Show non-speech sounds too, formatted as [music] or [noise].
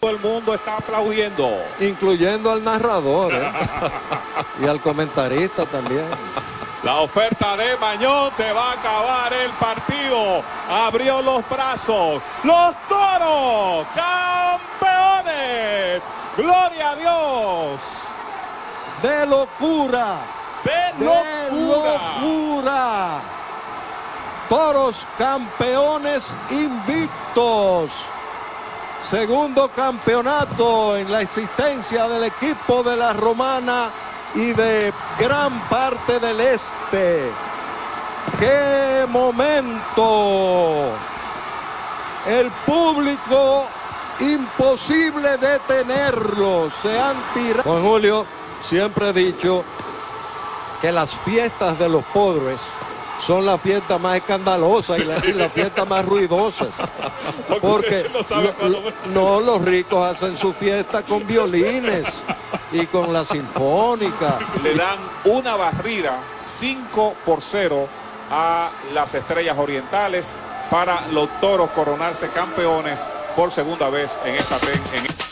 Todo el mundo está aplaudiendo. Incluyendo al narrador ¿eh? [laughs] y al comentarista también. La oferta de Mañón se va a acabar el partido. Abrió los brazos. Los toros, campeones. Gloria a Dios. De locura. De De locura. locura. Toros campeones invictos. Segundo campeonato en la existencia del equipo de la Romana y de gran parte del este. ¡Qué momento! El público imposible detenerlo. Se han tirado. Juan Julio, siempre he dicho que las fiestas de los podres son las fiestas más escandalosas y las la fiestas más ruidosas. [laughs] Porque no lo- los ricos hacen su fiesta con violines y con la sinfónica. Le dan una barrida 5 por 0 a las estrellas orientales para los toros coronarse campeones por segunda vez en esta en